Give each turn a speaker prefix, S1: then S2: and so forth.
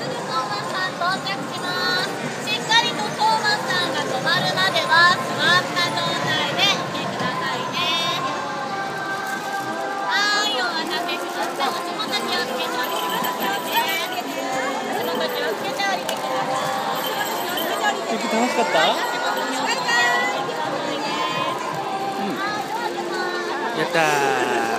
S1: すぐトーマスさん到着しますしっかりとトーマスさんが止まるまでは座った？状態でいてくださいねはいお待たせしましたお仕事気をつけて降りてくださいねお仕事気をつけて降りてください
S2: 雪楽しかった
S1: 気をつけて降りてくださいねはいでは出ます
S2: やったー。